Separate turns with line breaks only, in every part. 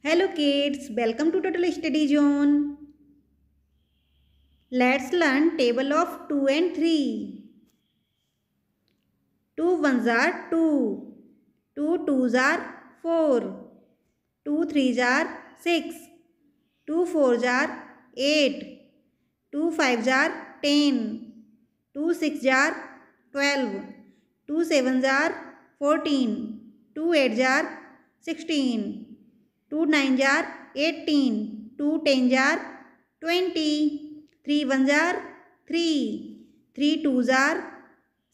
Hello kids, welcome to Total Study Zone. Let's learn table of 2 and 3. 2 ones are 2. 2 twos are 4. 2 threes are 6. 2 fours are 8. 2 fives are 10. 2 sixes are 12. 2 sevens are 14. 2 eights are 16. Two nine are, eighteen, two ten are, twenty, three one are, three three two are,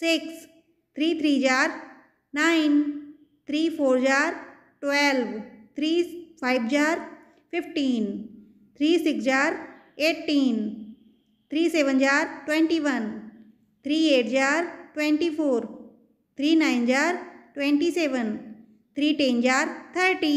six, three three are, nine, three four are, twelve, three five are, fifteen, three six are, eighteen, three seven are, twenty one, three eight are, twenty four, three nine are, twenty seven, three ten are, thirty